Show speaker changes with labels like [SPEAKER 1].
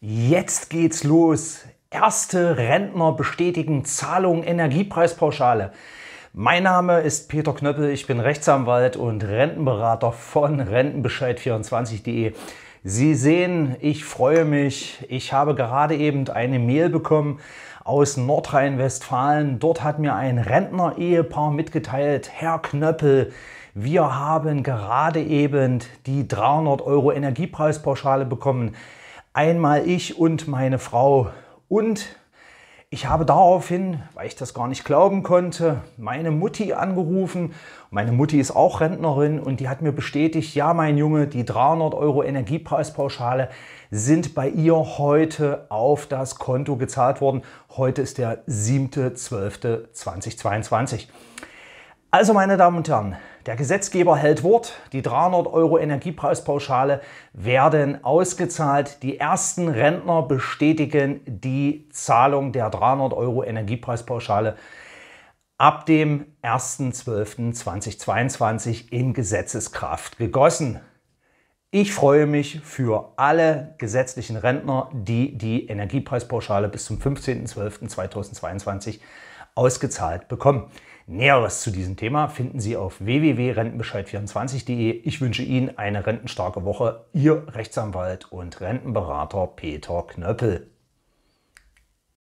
[SPEAKER 1] Jetzt geht's los. Erste Rentner bestätigen Zahlung Energiepreispauschale. Mein Name ist Peter Knöppel, ich bin Rechtsanwalt und Rentenberater von Rentenbescheid24.de. Sie sehen, ich freue mich. Ich habe gerade eben eine Mail bekommen aus Nordrhein-Westfalen. Dort hat mir ein Rentner-Ehepaar mitgeteilt, Herr Knöppel, wir haben gerade eben die 300 Euro Energiepreispauschale bekommen. Einmal ich und meine Frau. Und ich habe daraufhin, weil ich das gar nicht glauben konnte, meine Mutti angerufen. Meine Mutti ist auch Rentnerin und die hat mir bestätigt, ja mein Junge, die 300 Euro Energiepreispauschale sind bei ihr heute auf das Konto gezahlt worden. Heute ist der 7.12.2022. Also meine Damen und Herren, der Gesetzgeber hält Wort. Die 300 Euro Energiepreispauschale werden ausgezahlt. Die ersten Rentner bestätigen die Zahlung der 300 Euro Energiepreispauschale ab dem 1.12.2022 in Gesetzeskraft gegossen. Ich freue mich für alle gesetzlichen Rentner, die die Energiepreispauschale bis zum 15.12.2022 ausgezahlt bekommen. Näheres zu diesem Thema finden Sie auf www.rentenbescheid24.de. Ich wünsche Ihnen eine rentenstarke Woche. Ihr Rechtsanwalt und Rentenberater Peter Knöppel.